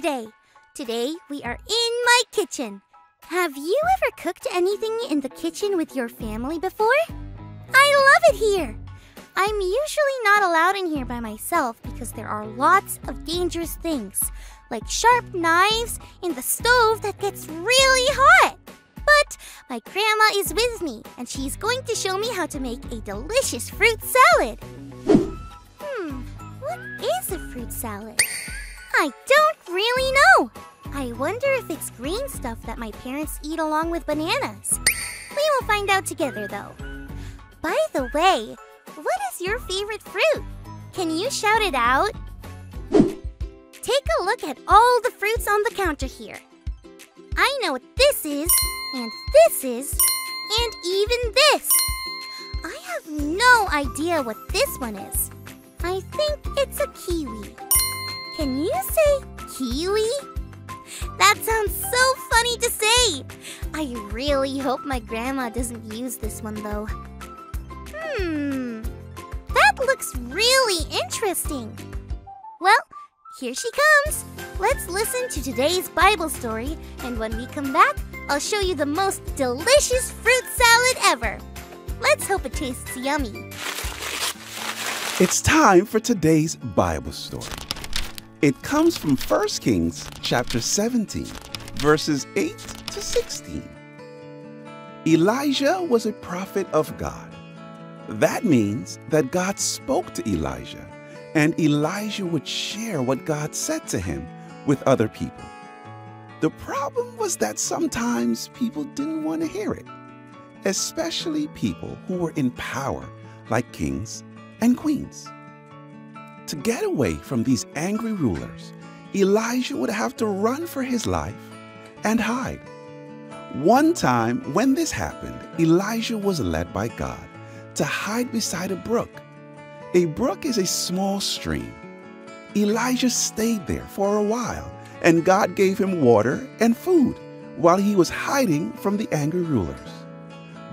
today. Today we are in my kitchen. Have you ever cooked anything in the kitchen with your family before? I love it here. I'm usually not allowed in here by myself because there are lots of dangerous things, like sharp knives in the stove that gets really hot. But my grandma is with me, and she's going to show me how to make a delicious fruit salad. Salad? I don't really know. I wonder if it's green stuff that my parents eat along with bananas. We will find out together, though. By the way, what is your favorite fruit? Can you shout it out? Take a look at all the fruits on the counter here. I know what this is, and this is, and even this. I have no idea what this one is. I think it's a kiwi. Can you say kiwi? That sounds so funny to say. I really hope my grandma doesn't use this one though. Hmm, that looks really interesting. Well, here she comes. Let's listen to today's Bible story, and when we come back, I'll show you the most delicious fruit salad ever. Let's hope it tastes yummy. It's time for today's Bible story. It comes from 1 Kings chapter 17, verses 8 to 16. Elijah was a prophet of God. That means that God spoke to Elijah, and Elijah would share what God said to him with other people. The problem was that sometimes people didn't want to hear it, especially people who were in power, like kings and queens. To get away from these angry rulers, Elijah would have to run for his life and hide. One time, when this happened, Elijah was led by God to hide beside a brook. A brook is a small stream. Elijah stayed there for a while, and God gave him water and food while he was hiding from the angry rulers.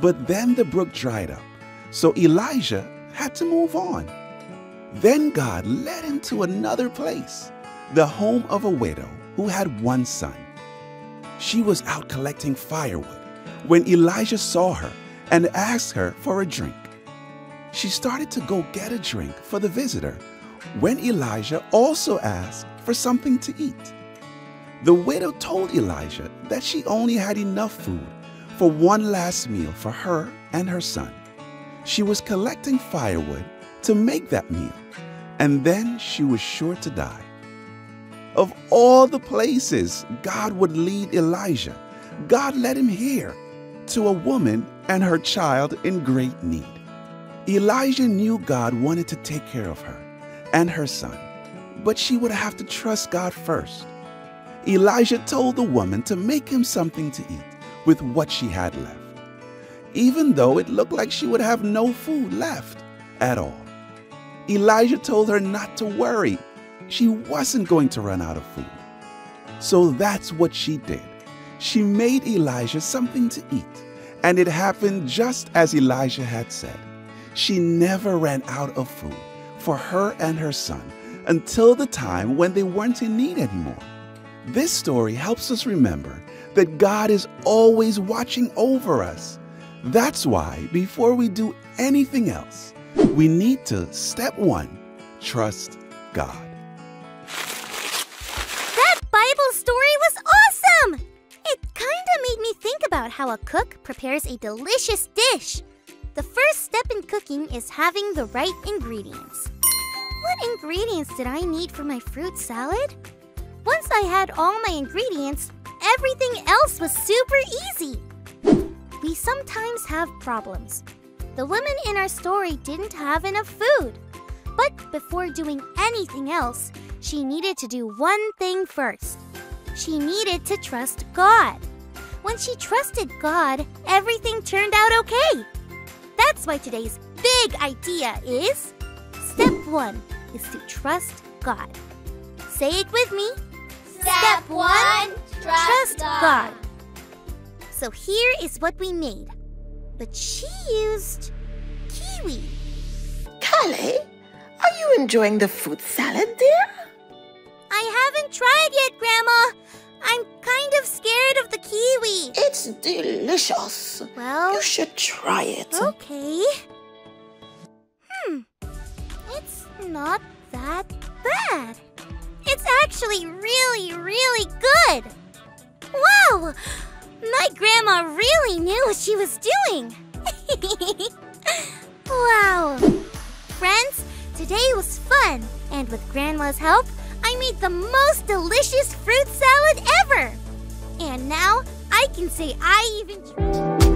But then the brook dried up, so Elijah had to move on. Then God led him to another place, the home of a widow who had one son. She was out collecting firewood when Elijah saw her and asked her for a drink. She started to go get a drink for the visitor when Elijah also asked for something to eat. The widow told Elijah that she only had enough food for one last meal for her and her son. She was collecting firewood to make that meal, and then she was sure to die. Of all the places God would lead Elijah, God led him here to a woman and her child in great need. Elijah knew God wanted to take care of her and her son, but she would have to trust God first. Elijah told the woman to make him something to eat with what she had left, even though it looked like she would have no food left at all. Elijah told her not to worry. She wasn't going to run out of food. So that's what she did. She made Elijah something to eat, and it happened just as Elijah had said. She never ran out of food for her and her son until the time when they weren't in need anymore. This story helps us remember that God is always watching over us. That's why, before we do anything else, we need to, step one, trust God. That Bible story was awesome! It kinda made me think about how a cook prepares a delicious dish. The first step in cooking is having the right ingredients. What ingredients did I need for my fruit salad? Once I had all my ingredients, everything else was super easy. We sometimes have problems. The woman in our story didn't have enough food. But before doing anything else, she needed to do one thing first. She needed to trust God. When she trusted God, everything turned out okay. That's why today's big idea is step one is to trust God. Say it with me. Step one, trust God. So here is what we made. But she used kiwi. Callie, are you enjoying the fruit salad, dear? I haven't tried yet, Grandma. I'm kind of scared of the kiwi. It's delicious. Well, you should try it. Okay. Hmm. It's not that bad. It's actually really, really good. Wow! My grandma really knew what she was doing. wow. Friends, today was fun, and with grandma's help, I made the most delicious fruit salad ever. And now I can say I even tried.